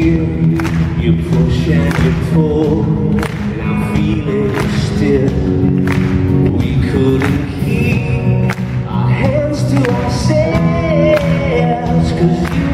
feel You push and you pull And I'm feeling still. We couldn't keep Our hands to ourselves Cause you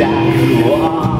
shadow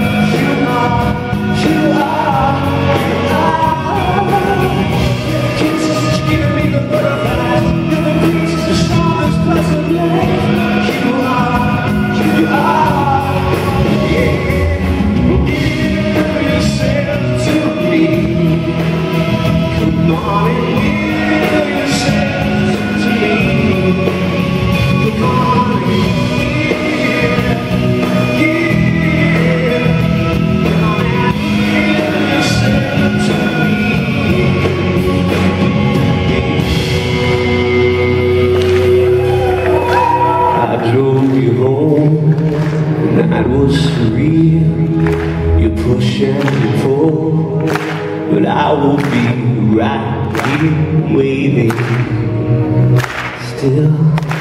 ocean full But I will be right here waiting. Still.